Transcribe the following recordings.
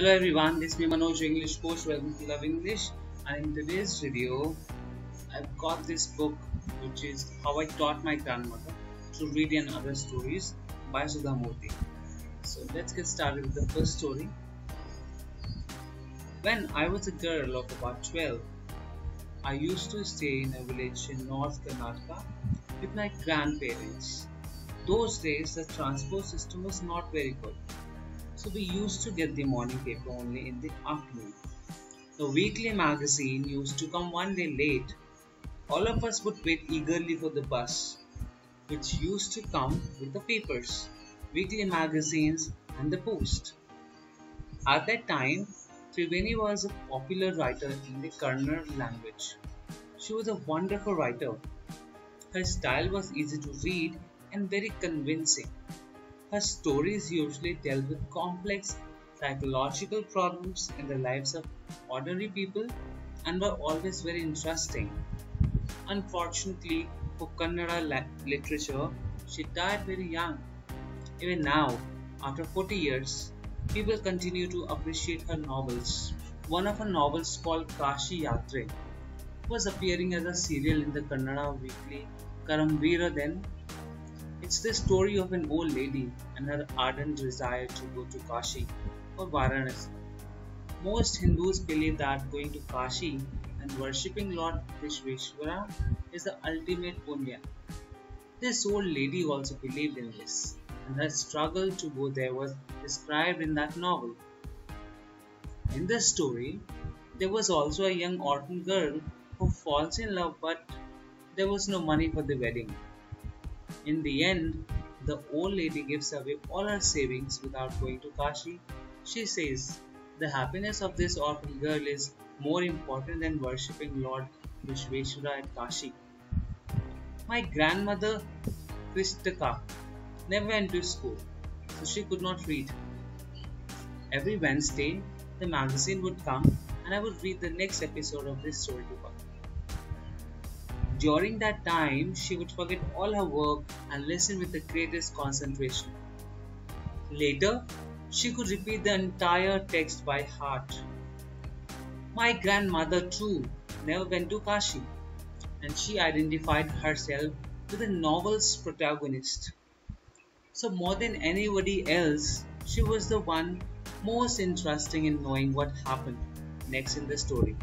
Hello everyone, this is Manoj, English coach. Welcome to Love English. And in today's video, I've got this book which is How I Taught My Grandmother to Read and Other Stories by Sudha Murthy. So let's get started with the first story. When I was a girl of about 12, I used to stay in a village in North Karnataka with my grandparents. Those days, the transport system was not very good, so we used to get the morning paper only in the afternoon. The weekly magazine used to come one day late. All of us would wait eagerly for the bus, which used to come with the papers, weekly magazines, and the post. At that time, Triveni was a popular writer in the Kannada language. She was a wonderful writer. Her style was easy to read and very convincing. Her stories usually dealt with complex psychological problems in the lives of ordinary people and were always very interesting. Unfortunately for Kannada literature, she died very young. Even now, after 40 years, people continue to appreciate her novels. One of her novels called Kashi Yatre was appearing as a serial in the Kannada weekly Karamveer then it's the story of an old lady and her ardent desire to go to Kashi or Varanasi. Most Hindus believe that going to Kashi and worshipping Lord Vishveshwara is the ultimate punya. This old lady also believed in this, and her struggle to go there was described in that novel. In this story, there was also a young orphan girl who falls in love but there was no money for the wedding. In the end, the old lady gives away all her savings without going to Kashi. She says, The happiness of this orphan girl is more important than worshipping Lord Vishveshwara at Kashi. My grandmother, Krishtakka, never went to school, so she could not read. Every Wednesday, the magazine would come and I would read the next episode of this story to her. During that time, she would forget all her work and listen with the greatest concentration. Later, she could repeat the entire text by heart. My grandmother, too, never went to Kashi, and she identified herself with the novel's protagonist. So, more than anybody else, she was the one most interesting in knowing what happened next in the story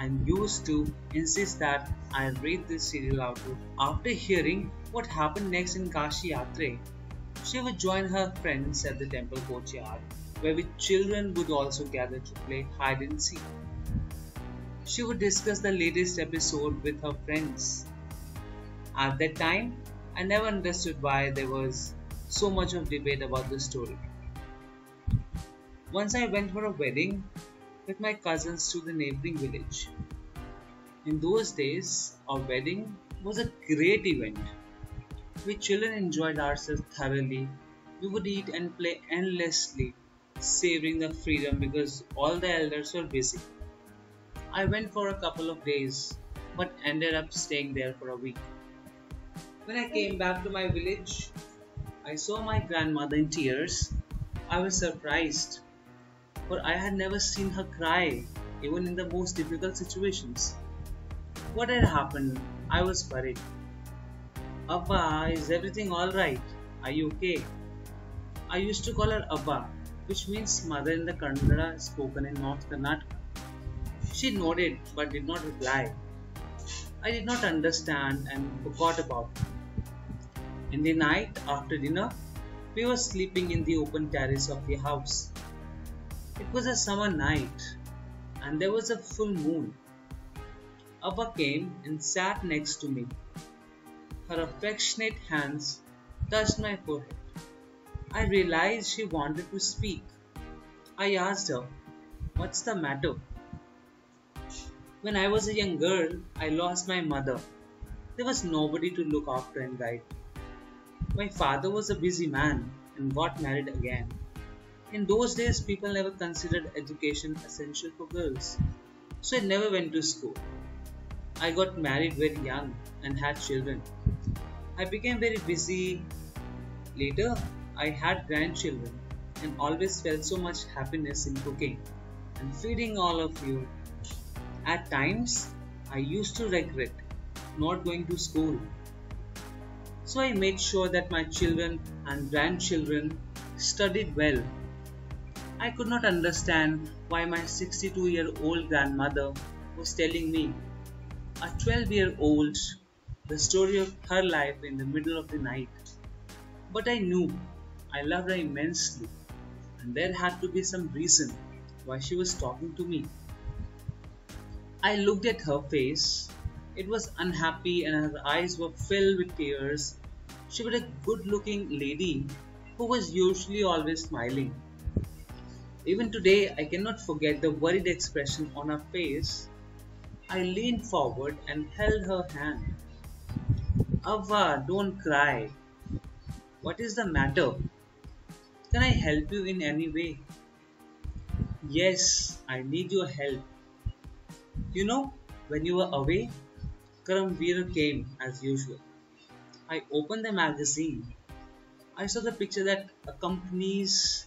and used to insist that I read this serial out loud. After hearing what happened next in Kashi Yatre, she would join her friends at the temple courtyard, where the children would also gather to play hide and seek. She would discuss the latest episode with her friends. At that time, I never understood why there was so much of debate about the story. Once I went for a wedding with my cousins to the neighboring village. In those days, our wedding was a great event. We children enjoyed ourselves thoroughly. We would eat and play endlessly, savoring the freedom because all the elders were busy. I went for a couple of days, but ended up staying there for a week. When I came back to my village, I saw my grandmother in tears. I was surprised for I had never seen her cry, even in the most difficult situations. What had happened? I was worried. Abba, is everything alright? Are you okay? I used to call her Abba, which means mother in the Kannada spoken in North Karnataka. She nodded but did not reply. I did not understand and forgot about it. In the night after dinner, we were sleeping in the open terrace of the house. It was a summer night, and there was a full moon. Abba came and sat next to me. Her affectionate hands touched my forehead. I realized she wanted to speak. I asked her, What's the matter? When I was a young girl, I lost my mother. There was nobody to look after and guide. My father was a busy man and got married again. In those days, people never considered education essential for girls, so I never went to school. I got married very young and had children. I became very busy. Later, I had grandchildren. and always felt so much happiness in cooking and feeding all of you. At times, I used to regret not going to school. So I made sure that my children and grandchildren studied well. I could not understand why my 62 year old grandmother was telling me, a 12 year old, the story of her life in the middle of the night. But I knew I loved her immensely, and there had to be some reason why she was talking to me. I looked at her face. It was unhappy, and her eyes were filled with tears. She was a good looking lady who was usually always smiling. Even today, I cannot forget the worried expression on her face. I leaned forward and held her hand. Ava, don't cry. What is the matter? Can I help you in any way? Yes, I need your help. You know, when you were away, Karamveer came as usual. I opened the magazine. I saw the picture that accompanies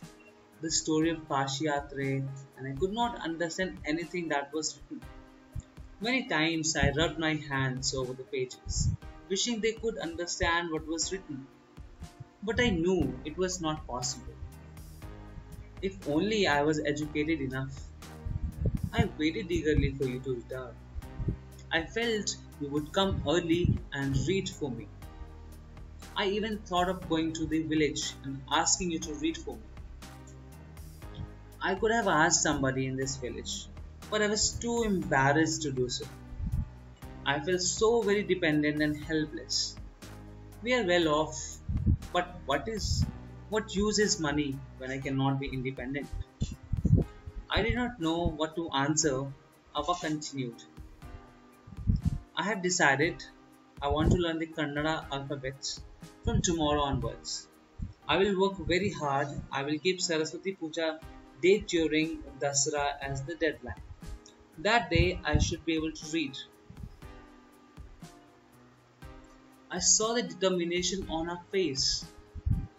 the story of Kashi Yatre and I could not understand anything that was written. Many times I rubbed my hands over the pages, wishing they could understand what was written but I knew it was not possible. If only I was educated enough. I waited eagerly for you to return. I felt you would come early and read for me. I even thought of going to the village and asking you to read for me. I could have asked somebody in this village, but I was too embarrassed to do so. I felt so very dependent and helpless. We are well off but what is what use is money when I cannot be independent? I did not know what to answer. Ava continued. I have decided I want to learn the Kannada alphabets from tomorrow onwards. I will work very hard. I will keep Saraswati Puja date during Dasara as the deadline. That day I should be able to read. I saw the determination on her face,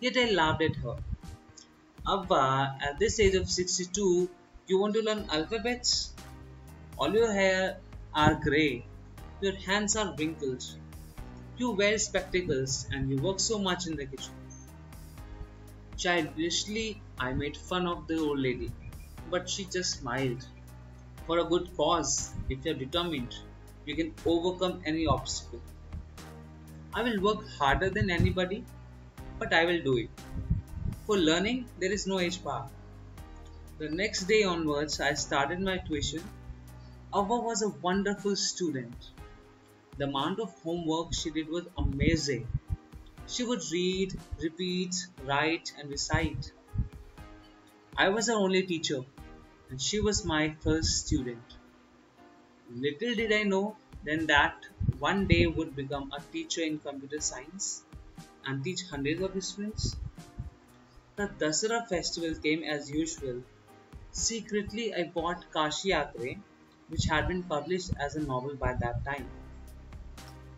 yet I laughed at her. Abba, at this age of 62, you want to learn alphabets? All your hair are grey, your hands are wrinkled, you wear spectacles and you work so much in the kitchen. Childishly, I made fun of the old lady, but she just smiled. For a good cause, if you're determined, you can overcome any obstacle. I will work harder than anybody, but I will do it. For learning, there is no age bar. The next day onwards, I started my tuition. Ava was a wonderful student. The amount of homework she did was amazing. She would read, repeat, write, and recite. I was her only teacher, and she was my first student. Little did I know then that one day would become a teacher in computer science and teach hundreds of students. The Dasara festival came as usual. Secretly, I bought Kashi Yatre, which had been published as a novel by that time.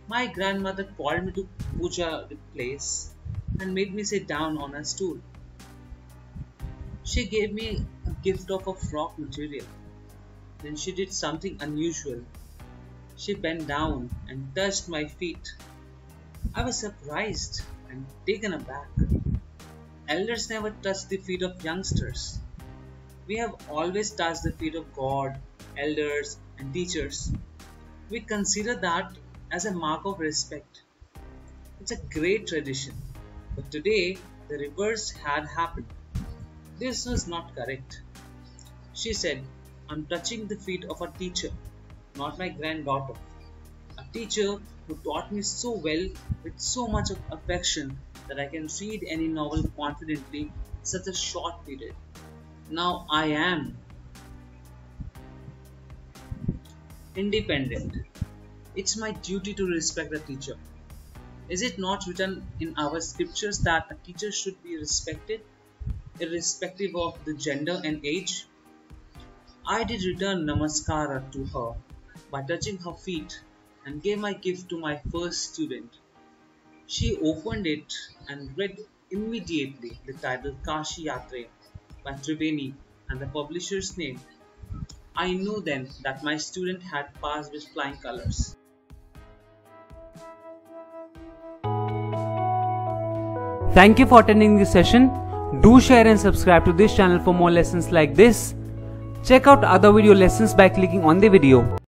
My grandmother called me to puja the place and made me sit down on a stool. She gave me a gift of a frock material. Then she did something unusual she bent down and touched my feet. I was surprised and taken aback. Elders never touch the feet of youngsters. We have always touched the feet of God, elders, and teachers. We consider that as a mark of respect. It's a great tradition, but today the reverse had happened. This was not correct. She said, I'm touching the feet of a teacher not my granddaughter. A teacher who taught me so well with so much of affection that I can read any novel confidently in such a short period. Now I am independent. It's my duty to respect the teacher. Is it not written in our scriptures that a teacher should be respected, irrespective of the gender and age? I did return namaskara to her by touching her feet and gave my gift to my first student. She opened it and read immediately the title Kashi Yatre by Triveni and the publisher's name, I knew then that my student had passed with flying colors. Thank you for attending this session. Do share and subscribe to this channel for more lessons like this. Check out other video lessons by clicking on the video.